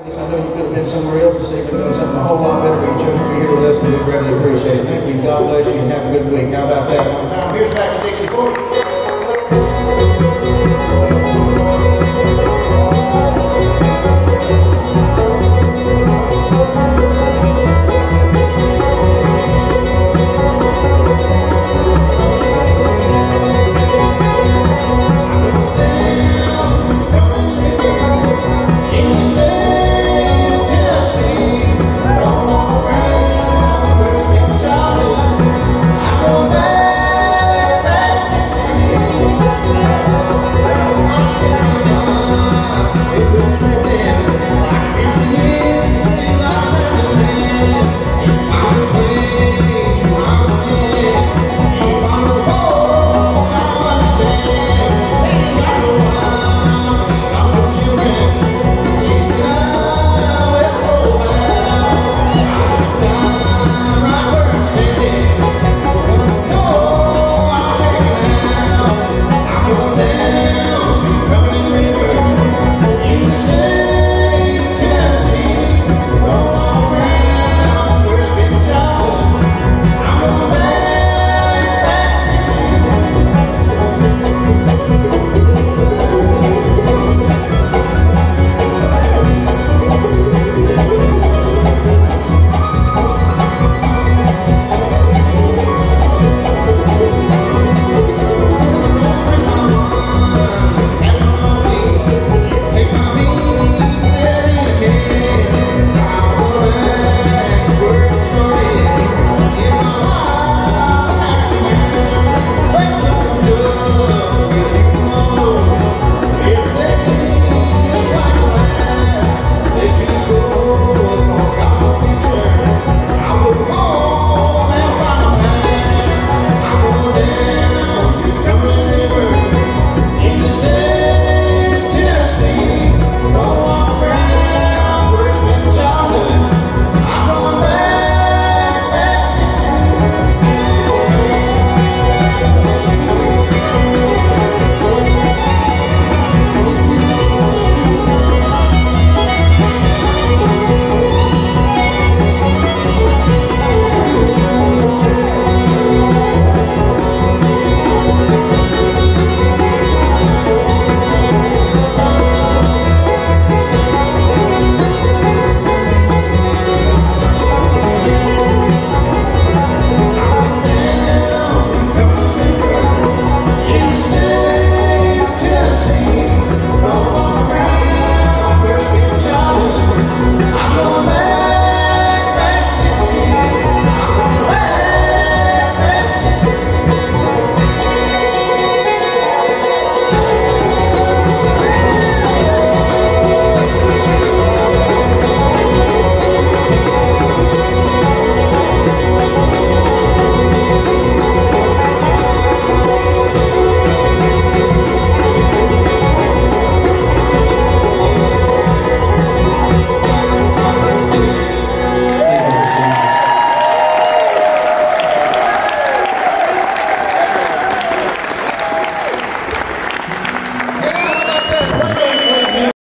I know you could have been somewhere else this evening doing something a whole lot better, but you chose to be here with us, and we greatly appreciate it. Thank you, God bless you, and have a good week. How about that? One here's back to Dixie Ford.